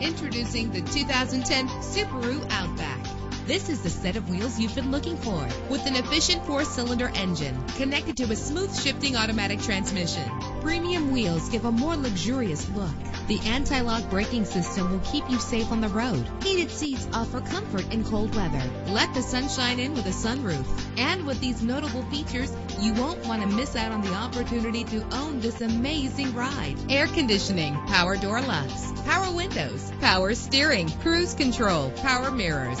Introducing the 2010 Subaru Outback. This is the set of wheels you've been looking for with an efficient four cylinder engine connected to a smooth shifting automatic transmission. Premium wheels give a more luxurious look. The anti lock braking system will keep you safe on the road. Heated seats offer comfort in cold weather. Let the sunshine in with a sunroof. And with these notable features, you won't want to miss out on the opportunity to own this amazing ride. Air conditioning, power door locks, power windows, power steering, cruise control, power mirrors,